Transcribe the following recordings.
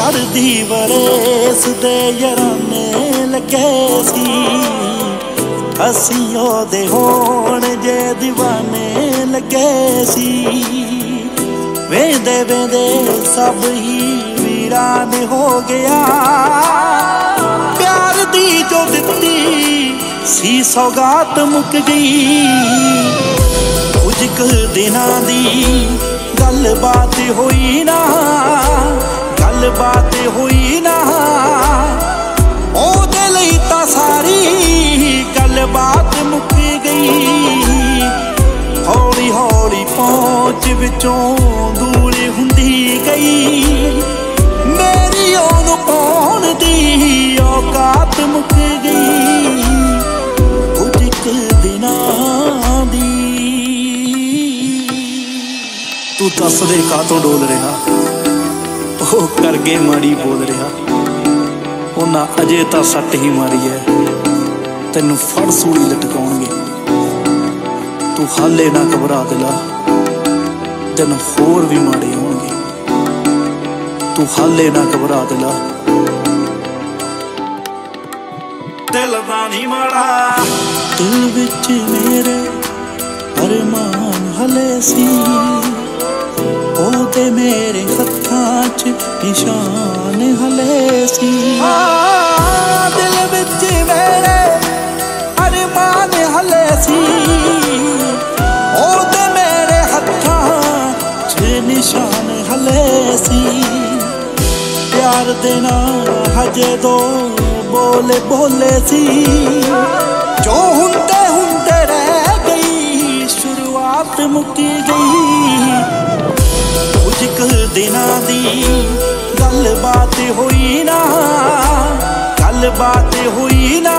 ਪਿਆਰ ਵਰੇਸ ਦੇ ਯਾਰਾਨੇ ਲੱਗੇ ਸੀ ਅਸੀਂ ਉਹਦੇ ਹੋਣ ਜੇ دیਵਾਨੇ ਲੱਗੇ ਸੀ ਵੇਂਦੇ ਵੇਂਦੇ ਸਭ ਹੀ ਵੀਰਾਨ ਹੋ ਗਿਆ। ਪਿਆਰ ਦੀ ਜੋ ਦਿੱਤੀ ਸੀ ਸੌਗਾਤ ਮੁੱਕ ਗਈ। ਕੁਝ ਕੁ ਦਿਨਾਂ ਦੀ ਗੱਲਬਾਤ ਹੋਈ ਨਾ। ਪਾਉਣ ਦੀ ਔਕਾਤ ਮੁੱਕ ਗਈ। ਕੁਝ ਦਿਨਾਂ ਦੀ। ਤੂੰ ਦੱਸ ਦੇ ਕਾਤੋਂ ਡੋਲ ਰਿਹਾ? ਉਹ ਕਰਗੇ ਮਾੜੀ ਬੋਲ ਰਿਹਾ। ਉਹਨਾਂ ਅਜੇ ਤਾਂ ਸੱਟ ਹੀ ਮਾਰੀ ਐ। ਤੈਨੂੰ ਫੜ ਸੂਲੀ ਲਟਕਾਉਣਗੇ। ਤੂੰ ਹਾਲੇ ਨਾ ਘਬਰਾ ਦਿਲਾ। ਦਿਨ ਹੋਰ ਵੀ ਮਾੜੇ ਹੋਣਗੇ। ਤੂੰ ਹਾਲੇ ਨਾ ਘਬਰਾ ਦਿਲਾ। ਦਿਲ ਦਾ ਨਹੀਂ ਮਾੜਾ। ਦਿਲ ਵਿੱਚ ਮੇਰੇ ਅਰਮਾਨ ਹਲੇ ਸੀ। ਉਹਦੇ ਮੇਰੇ ਹੱਥਾਂ 'ਚ ਨਿਸ਼ਾਨ ਹਲੇ ਸੀ। ਦਿਲ ਵਿੱਚ ਮੇਰੇ ਅਰਮਾਨ ਹਲੇ ਸੀ। ਉਹਦੇ ਮੇਰੇ ਹੱਥਾਂ 'ਚ ਨਿਸ਼ਾਨ ਹਲੇ ਸੀ। ਪਿਆਰ ਦੇ ਨਾਲ ਹਜੇ ਦੋ ਬੋਲੇ ਬੋਲੇ ਸੀ। ਜੋ ਹੁੰਦੇ ਹੁੰਦੇ ਰਹਿ ਗਈ, ਸ਼ੁਰੂਆਤ ਮੁੱਕੀ ਗਈ। ਕੁਝ ਕੁ ਦਿਨਾਂ ਦੀ ਗੱਲਬਾਤ ਹੋਈ ਨਾ, ਗੱਲਬਾਤ ਹੋਈ ਨਾ।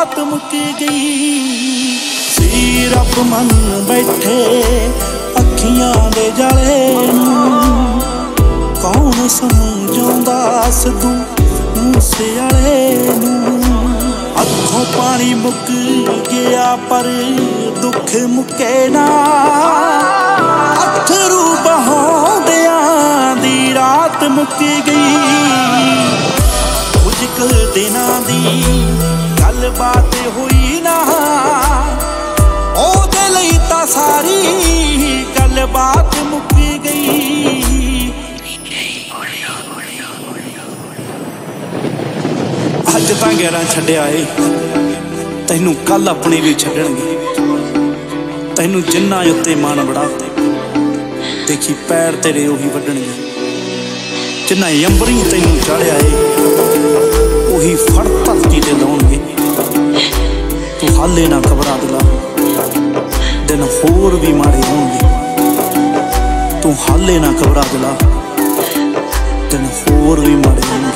ਰਾਤ ਮੁੱਕ ਗਈ। ਸੀ ਰੱਬ ਮਨ ਬੈਠੇ ਅੱਖੀਆਂ ਦੇ ਜਲੇ ਨੂੰ। ਕੌਣ ਸਮਝਾਉਂਦਾ ਸਦੂ ਮੂਸੇ ਵਾਲੇ ਨੂੰ? ਅੱਖੋਂ ਪਾਣੀ ਮੁੱਕ ਗਿਆ ਪਰ ਦੁੱਖ ਮੁੱਕੇ ਨਾ। ਅਥਰੂ ਬਹਾਉਂਦਿਆਂ ਦੀ ਰਾਤ ਮੁੱਕ ਗਈ। ਕੁਝ ਕੁ ਦਿਨਾਂ ਦੀ ਗੱਲਬਾਤ ਹੋਈ ਨਾ। ਉਹਦੇ ਲਈ ਤਾਂ ਸਾਰੀ ਗੱਲਬਾਤ ਮੁੱਕ ਗਈ। ਅੱਜ ਤਾਂ ਗੈਰਾਂ ਛੱਡਿਆ ਏ। ਤੈਨੂੰ ਕੱਲ ਆਪਣੇ ਵੀ ਛੱਡਣਗੇ। ਤੈਨੂੰ ਜਿੰਨਾ ਉੱਤੇ ਮਾਣ ਬੜਾ ਦੇਖੀ ਪੈਰ ਤੇਰੇ ਉਹੀ ਵੱਢਣਗੇ। ਜਿੰਨਾ ਅੰਬਰੀ ਤੈਨੂੰ ਚੜਿਆ ਏ, ਉਹੀ ਹਾਲੇ ਨਾ ਘਬਰਾ ਦਿਲਾ। ਦਿਨ ਹੋਰ ਵੀ ਮਾੜੇ ਹੋਣਗੇ। ਤੂੰ ਹਾਲੇ ਨਾ ਘਬਰਾ ਦਿਲਾ। ਦਿਨ ਹੋਰ ਵੀ ਮਾੜੇ ਹੋਣਗੇ।